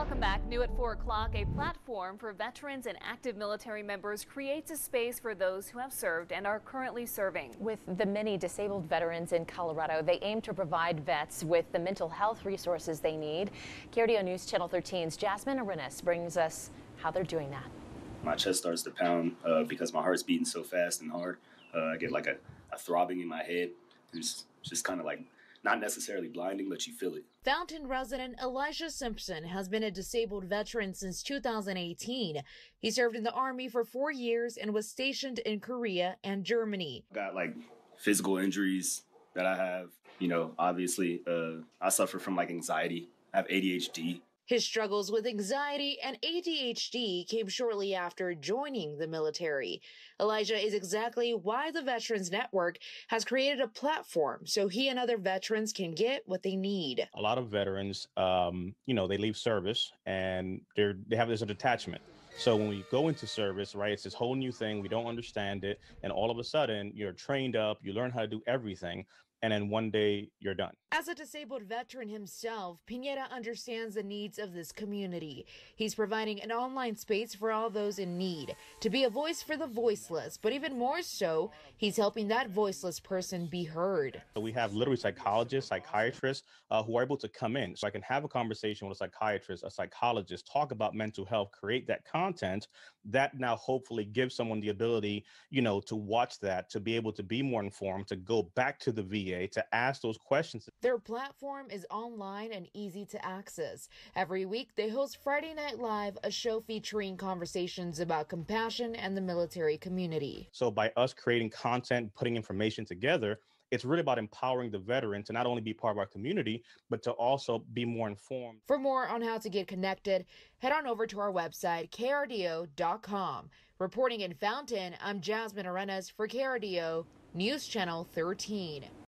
Welcome back. New at 4 o'clock, a platform for veterans and active military members creates a space for those who have served and are currently serving. With the many disabled veterans in Colorado, they aim to provide vets with the mental health resources they need. KRDO News Channel 13's Jasmine Arenas brings us how they're doing that. My chest starts to pound uh, because my heart's beating so fast and hard. Uh, I get like a, a throbbing in my head. It's just kind of like not necessarily blinding, but you feel it. Fountain resident Elijah Simpson has been a disabled veteran since 2018. He served in the Army for four years and was stationed in Korea and Germany. Got like physical injuries that I have. You know, obviously, uh, I suffer from like anxiety. I have ADHD. His struggles with anxiety and ADHD came shortly after joining the military. Elijah is exactly why the Veterans Network has created a platform so he and other veterans can get what they need. A lot of veterans, um, you know, they leave service and they're they have this attachment. So when we go into service, right, it's this whole new thing. We don't understand it, and all of a sudden you're trained up. You learn how to do everything and then one day you're done. As a disabled veteran himself, Pineda understands the needs of this community. He's providing an online space for all those in need, to be a voice for the voiceless, but even more so, he's helping that voiceless person be heard. So we have literally psychologists, psychiatrists uh, who are able to come in. So I can have a conversation with a psychiatrist, a psychologist, talk about mental health, create that content that now hopefully gives someone the ability, you know, to watch that, to be able to be more informed, to go back to the VA to ask those questions. Their platform is online and easy to access. Every week, they host Friday Night Live, a show featuring conversations about compassion and the military community. So, by us creating content, putting information together, it's really about empowering the veteran to not only be part of our community, but to also be more informed. For more on how to get connected, head on over to our website, krdo.com. Reporting in Fountain, I'm Jasmine Arenas for KRDO News Channel 13.